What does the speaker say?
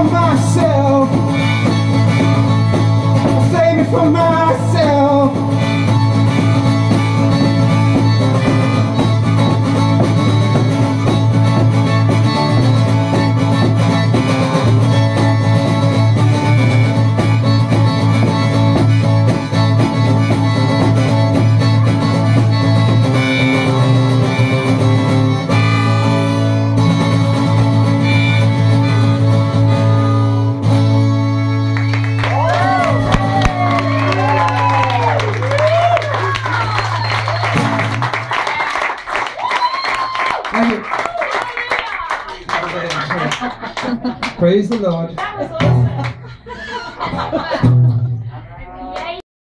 from myself. Save me from myself Praise the Lord.